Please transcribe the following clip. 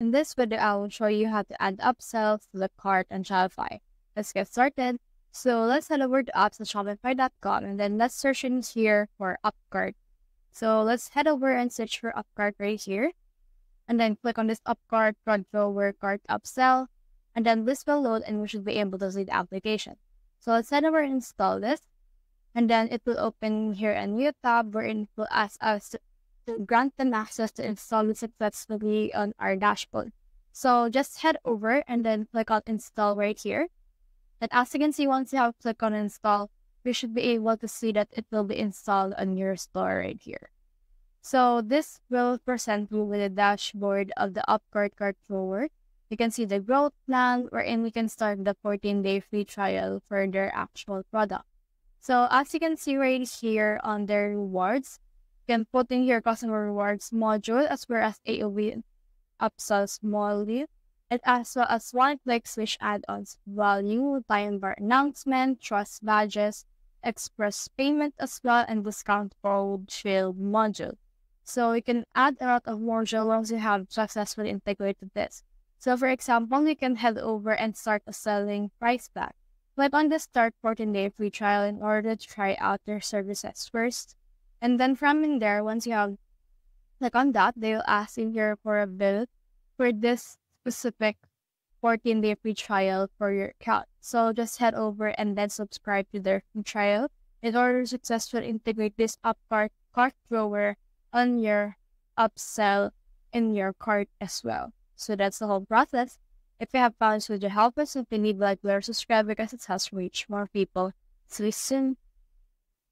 In this video, I will show you how to add upsells to the cart on Shopify. Let's get started. So let's head over to apps.shopify.com and then let's search in here for UpCart. So let's head over and search for UpCart right here. And then click on this UpCart front rower cart upsell. And then this will load and we should be able to see the application. So let's head over and install this. And then it will open here a new tab wherein it will ask us to to grant them access to install it successfully on our dashboard. So just head over and then click on install right here. And as you can see, once you have clicked on install, we should be able to see that it will be installed on your store right here. So this will present you with a dashboard of the UpCart cart forward. You can see the growth plan wherein we can start the 14-day free trial for their actual product. So as you can see right here on their rewards, can put in your customer rewards module as well as AOV upsells module. and as well as one-click switch add-ons value, time bar announcement, trust badges, express payment as well, and discount code shield module. So you can add a lot of module once you have successfully integrated this. So for example, you can head over and start a selling price pack. Click on the start 14-day free trial in order to try out their services first. And then from in there, once you have click on that, they will ask you here for a bill for this specific 14 day free trial for your account. So just head over and then subscribe to their free trial in order to successfully integrate this UpCart cart drawer on your upsell in your cart as well. So that's the whole process. If you have found this video helpful, you need like, or subscribe because it helps reach more people. See you soon.